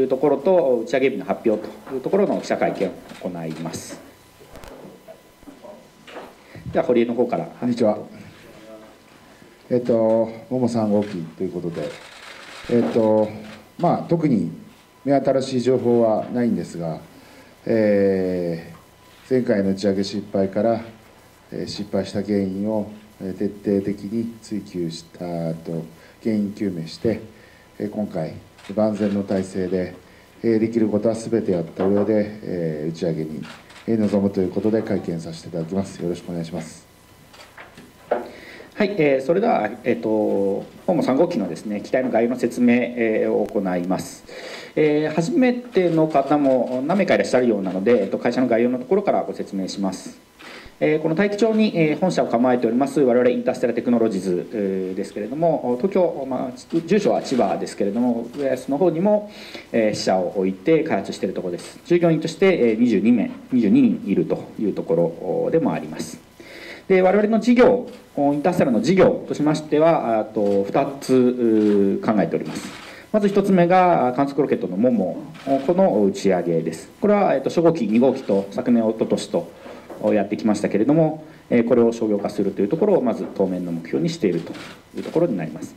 いうところと打ち上げ日の発表というところの記者会見を行います。では堀江の方から。こんにちは。えっと桃3号機ということで。えっとまあ特に目新しい情報はないんですが、えー、前回の打ち上げ失敗から失敗した原因を徹底的に追求したと原因究明して今回万全の体制でえできることは全てやった上でえ打ち上げに臨むということで会見させていただきます。よろしくお願いします。はい、えー、それでは、えーと、本も3号機のですね機体の概要の説明、えー、を行います、えー、初めての方も何名かいらっしゃるようなので、えーと会社の概要のところからご説明します。えこの大樹町に本社を構えております我々インターステラテクノロジーズですけれども東京、まあ、住所は千葉ですけれども浦安の方にも支社を置いて開発しているところです。従業員として22名22人いるというところでもあります。で我々の事業インターステラの事業としましてはあと2つ考えております。まず1つ目が観測ロケットのモモこの打ち上げです。これは初号機2号機と昨年おととしとをやってきましたけれどもこれを商業化するというところをまず当面の目標にしているというところになります。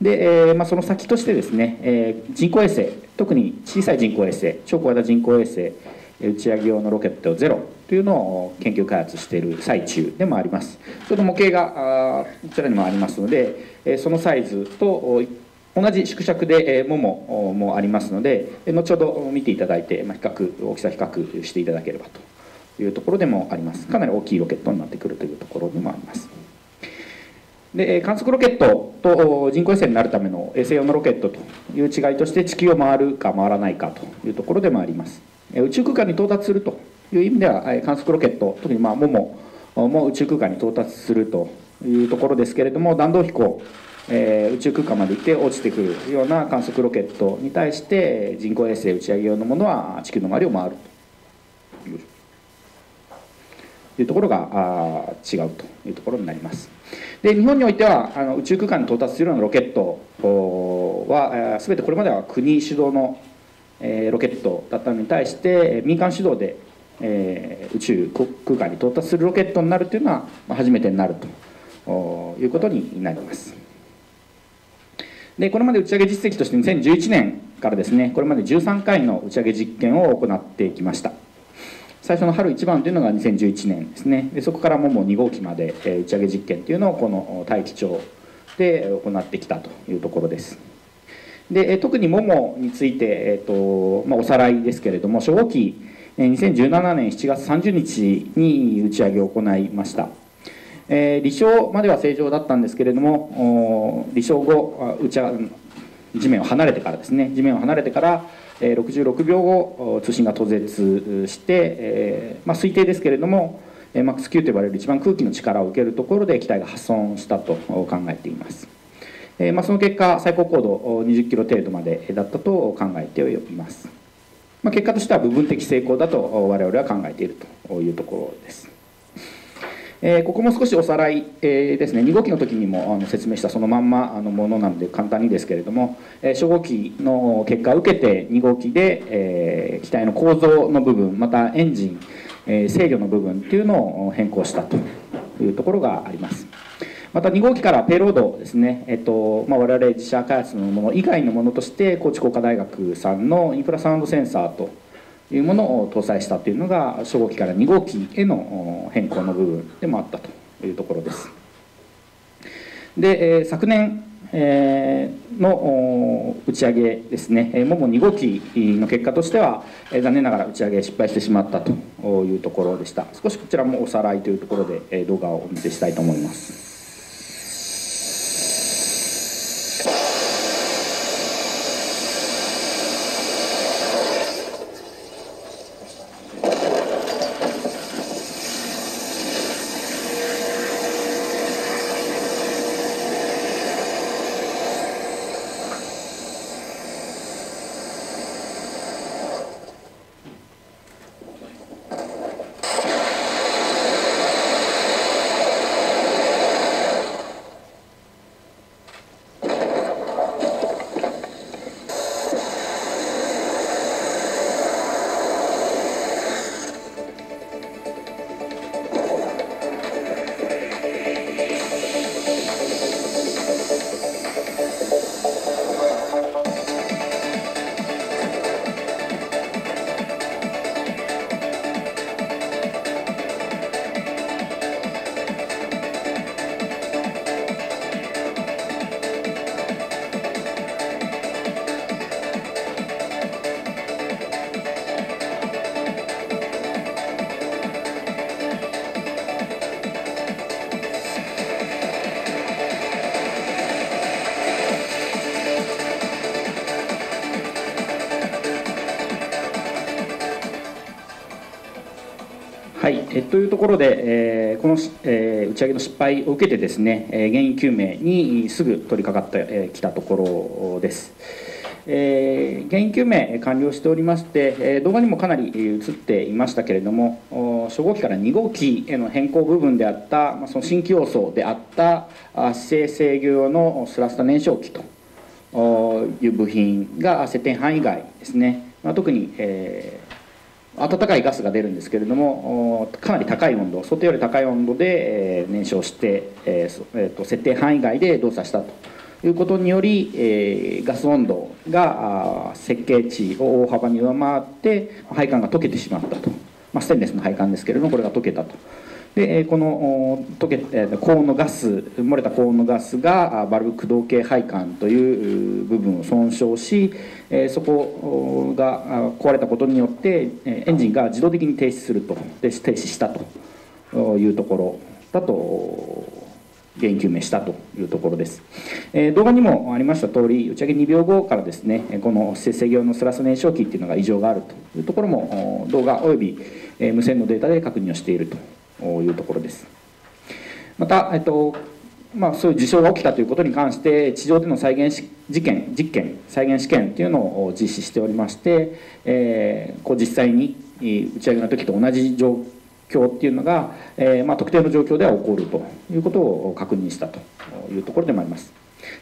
で、えまあ、その先としてですね、え人工衛星特に小さい人工衛星超小型人工衛星打ち上げ用のロケットゼロというのを研究開発している最中でもあります。その模型がこちらにもありますのでそのサイズと同じ縮尺でもももありますので後ほど見ていただいて比較大きさ比較していただければというところでもあります。かなり大きいロケットになってくるというところでもあります。で観測ロケットと人工衛星になるための衛星用のロケットという違いとして地球を回るか回らないかというところでもあります。宇宙空間に到達するという意味では観測ロケット特にまあモモも宇宙空間に到達するというところですけれども弾道飛行え、宇宙空間まで行って落ちてくるような観測ロケットに対して人工衛星打ち上げ用のものは地球の周りを回るといういうところがあ違うというところになります。で日本においてはあの宇宙空間に到達するようなロケットは全てこれまでは国主導の、えー、ロケットだったのに対して民間主導で、えー、宇宙空間に到達するロケットになるというのは初めてになるということになります。でこれまで打ち上げ実績として2011年からですねこれまで13回の打ち上げ実験を行ってきました。最初の春一番というのが2011年ですね。でそこからもも2号機まで、打ち上げ実験というのをこの大気町で行ってきたというところです。で特にももについて、えーとまあ、おさらいですけれども初号機2017年7月30日に打ち上げを行いました。えー、離床までは正常だったんですけれども離床後打ち上げ地面を離れてからですね地面を離れてから66秒後通信が途絶して、えーまあ、推定ですけれども MAX9 と呼ばれる一番空気の力を受けるところで機体が破損したと考えています、えーまあ、その結果最高高度20キロ程度までだったと考えております、まあ、結果としては部分的成功だと我々は考えているというところです。えー、ここも少しおさらい、えー、ですね。2号機の時にもあの説明したそのまんまあのものなので簡単にですけれども、えー、初号機の結果を受けて2号機で、えー、機体の構造の部分またエンジン、えー、制御の部分っていうのを変更したというところがあります。また2号機からペイロードですね、えっとまあ、我々自社開発のもの以外のものとして高知工科大学さんのインフラサウンドセンサーというものを搭載したというのが初号機から2号機への変更の部分でもあったというところです。で、え昨年、の打ち上げですね、もも2号機の結果としては、残念ながら打ち上げ失敗してしまったというところでした。少しこちらもおさらいというところで、動画をお見せしたいと思います。い、えというところで、えー、この、えー、打ち上げの失敗を受けてですね、えー、原因究明にすぐ取り掛かってき、えー、たところです。えー、原因究明完了しておりまして、えー、動画にもかなり映っていましたけれども初号機から2号機への変更部分であった、まあ、その新規要素であった姿勢制御用のスラスタ燃焼機という部品が設定範囲外ですね、まあ、特に、えー暖かいガスが出るんですけれどもかなり高い温度想定より高い温度で燃焼して、えー、と設定範囲外で動作したということにより、え、ガス温度が設計値を大幅に上回って配管が溶けてしまったと、まあ、ステンレスの配管ですけれどもこれが溶けたと。でこの溶け高温のガス漏れた高温のガスがバルブ駆動系配管という部分を損傷しそこが壊れたことによってエンジンが自動的に停止すると。で停止したと。いうところだと原因究明したというところです、え動画にもありました通り打ち上げ2秒後からですねこの節制用のスラス燃焼機っていうのが異常があるというところも動画および無線のデータで確認をしていると。いうところです。また、えっとまあ、そういう事象が起きたということに関して地上での再現し事件実験再現試験というのを実施しておりまして、えー、こう実際に打ち上げの時と同じ状況っていうのが、えーまあ、特定の状況では起こるということを確認したというところでもあります。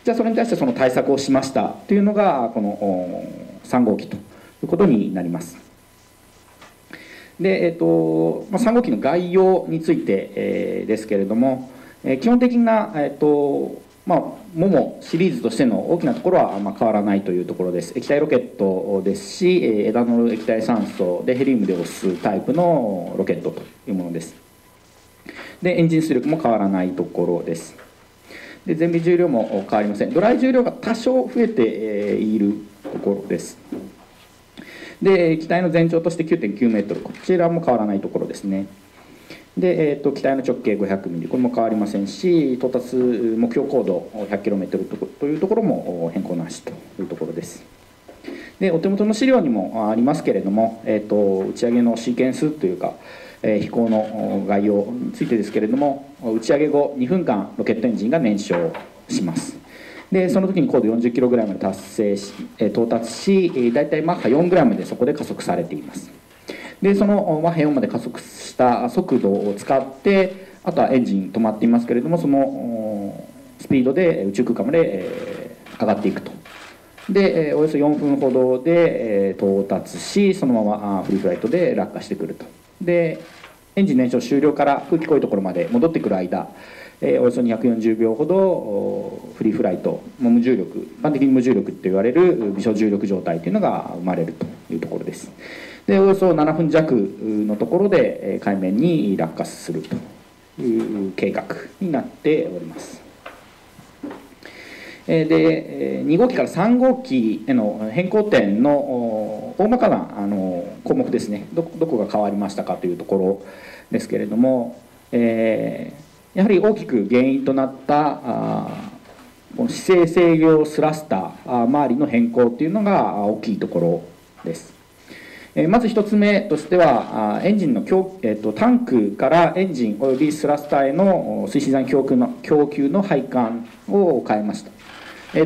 じゃあそれに対してその対策をしましたというのがこの3号機ということになります。で、えーと、3号機の概要について、えー、ですけれども、えー、基本的な、えーとまあ、モモシリーズとしての大きなところは、ま、変わらないというところです。液体ロケットですしエタノール液体酸素でヘリウムで押すタイプのロケットというものです。でエンジン出力も変わらないところです。で全備重量も変わりません。ドライ重量が多少増えているところです。で機体の全長として9.9メートル。こちらも変わらないところですね。で、えーと、機体の直径500ミリ。これも変わりませんし到達目標高度 100km というところも変更なしというところです。でお手元の資料にもありますけれども、えーと、打ち上げのシーケンスというか、えー、飛行の概要についてですけれども打ち上げ後2分間ロケットエンジンが燃焼します。でその時に高度 40kg で達成し到達し大体マッハ 4g でそこで加速されています。でそのマッハ4まで加速した速度を使ってあとはエンジン止まっていますけれどもそのスピードで宇宙空間まで上がっていくと。でおよそ4分ほどで到達しそのままフリーフライトで落下してくると。でエンジン燃焼終了から空気濃いところまで戻ってくる間え、およそ240秒ほどフリーフライト無重力一般的に無重力って言われる微小重力状態というのが生まれるというところです。でおよそ7分弱のところで海面に落下するという計画になっております。で2号機から3号機への変更点の大まかなあの項目ですね。どこが変わりましたかというところですけれども、えーやはり大きく原因となったこの姿勢制御スラスター周りの変更というのが大きいところです。まず1つ目としてはエンジンの供、えー、とタンクからエンジンおよびスラスターへの水資材供給の供給の配管を変えました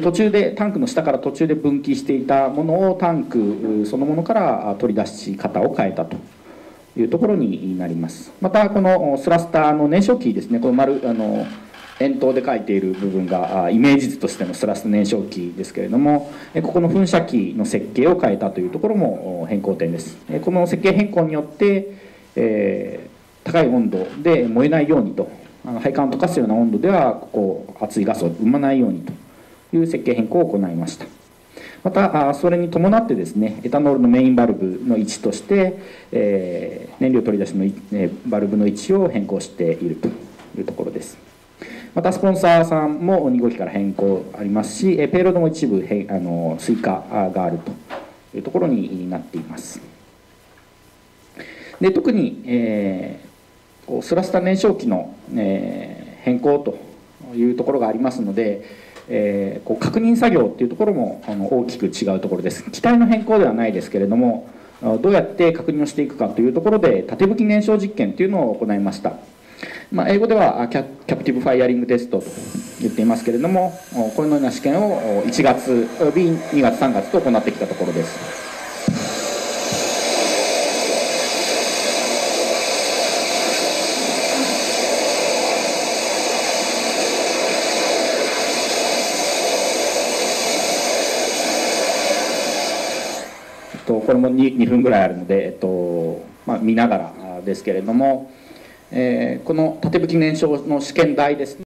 途中でタンクの下から途中で分岐していたものをタンクそのものから取り出し方を変えたというところになります。またこのスラスターの燃焼機ですね。この丸あの円筒で書いている部分がイメージ図としてのスラス燃焼機ですけれどもここの噴射機の設計を変えたというところも変更点です。この設計変更によって、えー、高い温度で燃えないようにと配管を溶かすような温度ではここ熱いガスを生まないようにという設計変更を行いました。またそれに伴ってですねエタノールのメインバルブの位置として、えー、燃料取り出しの、えバルブの位置を変更しているというところです。またスポンサーさんも2号機から変更ありますしペイロードも一部へあの追加があるというところになっています。で特に、えー、スラスタ燃焼機の、えー、変更というところがありますのでえー、こう確認作業っていうところもあの大きく違うところです。機体の変更ではないですけれどもどうやって確認をしていくかというところで縦吹き燃焼実験というのを行いました、まあ、英語ではキャキャプティブファイアリングテストと言っていますけれどもこのような試験を1月および2月3月と行ってきたところですとこれも 2, 2分ぐらいあるので、えっとまあ、見ながらですけれども、えー、この縦吹き燃焼の試験台ですね。